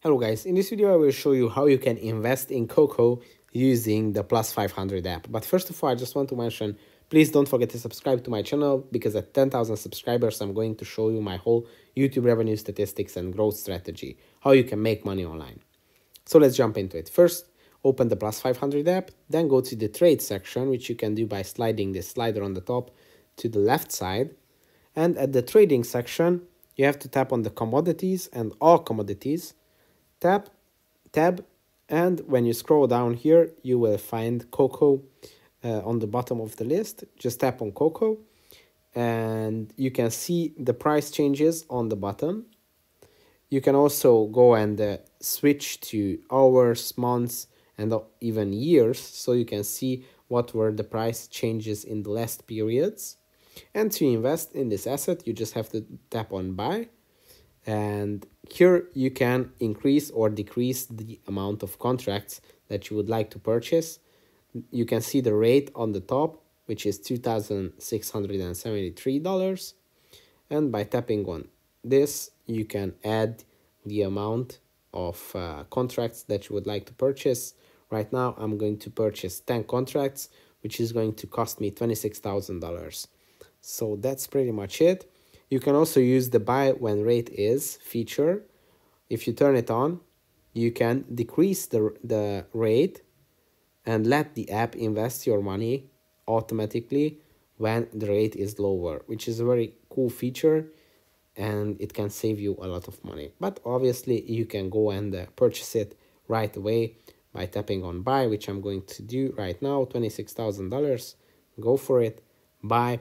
Hello guys, in this video I will show you how you can invest in Cocoa using the Plus 500 app. But first of all, I just want to mention, please don't forget to subscribe to my channel because at 10,000 subscribers, I'm going to show you my whole YouTube revenue statistics and growth strategy, how you can make money online. So let's jump into it. First, open the Plus 500 app, then go to the trade section, which you can do by sliding the slider on the top to the left side. And at the trading section, you have to tap on the commodities and all commodities Tap, tab, and when you scroll down here, you will find Cocoa uh, on the bottom of the list. Just tap on Cocoa and you can see the price changes on the bottom. You can also go and uh, switch to hours, months, and even years so you can see what were the price changes in the last periods. And to invest in this asset, you just have to tap on buy and here you can increase or decrease the amount of contracts that you would like to purchase. You can see the rate on the top, which is $2,673. And by tapping on this, you can add the amount of uh, contracts that you would like to purchase. Right now, I'm going to purchase 10 contracts, which is going to cost me $26,000. So that's pretty much it. You can also use the buy when rate is feature. If you turn it on, you can decrease the, the rate and let the app invest your money automatically when the rate is lower, which is a very cool feature and it can save you a lot of money. But obviously you can go and uh, purchase it right away by tapping on buy, which I'm going to do right now, $26,000. Go for it, buy,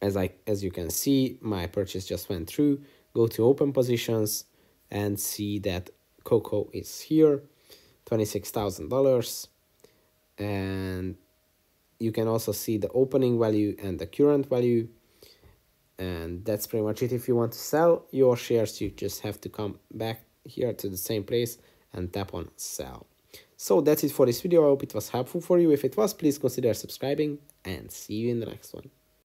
as I as you can see my purchase just went through. Go to open positions and see that Cocoa is here $26,000 and you can also see the opening value and the current value. And that's pretty much it. If you want to sell your shares you just have to come back here to the same place and tap on sell. So that's it for this video. I hope it was helpful for you. If it was please consider subscribing and see you in the next one